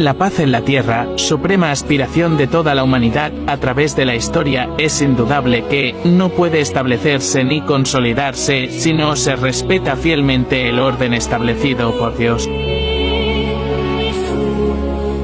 La paz en la Tierra, suprema aspiración de toda la humanidad a través de la historia, es indudable que no puede establecerse ni consolidarse si no se respeta fielmente el orden establecido por Dios.